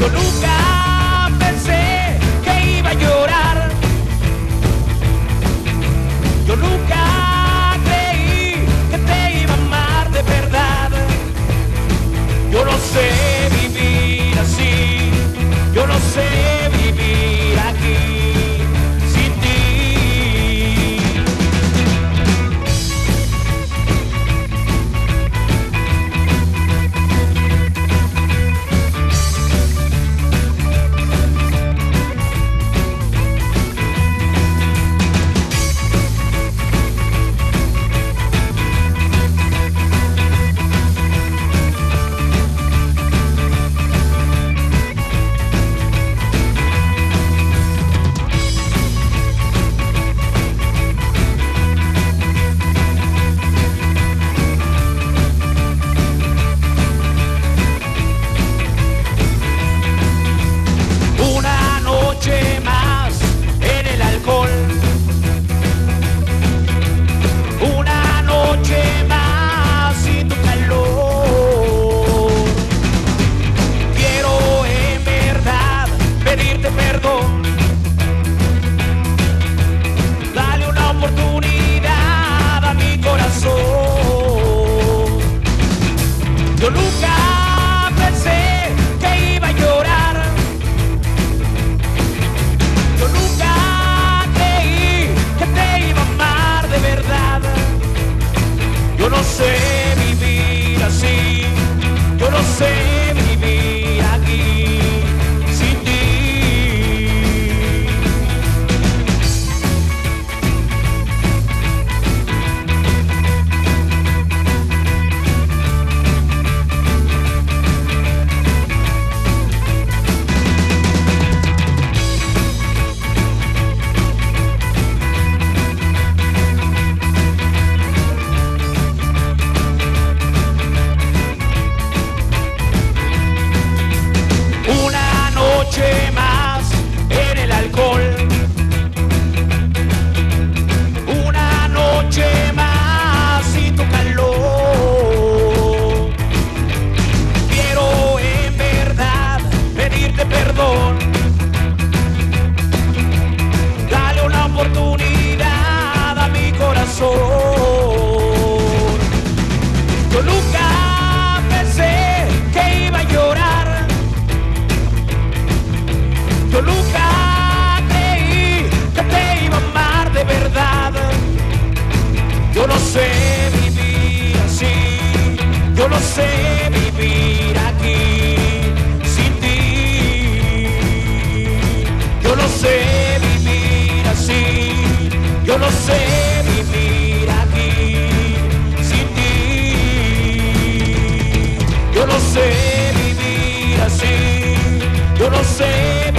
Toluca. Yo no sé vivir aquí sin ti. Yo no sé vivir así. Yo no sé vivir aquí sin ti. Yo no sé vivir así. Yo no sé